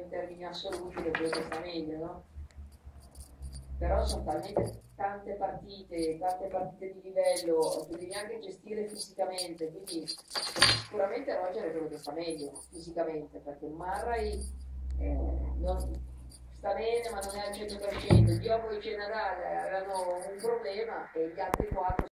in termini assoluti che quello che sta meglio, no? Però sono talmente tante partite, tante partite di livello che devi anche gestire fisicamente, quindi sicuramente Roger è quello che sta meglio fisicamente, perché Marray eh, non, sta bene ma non è al 100%, Diogo e Generale avevano un problema e gli altri quattro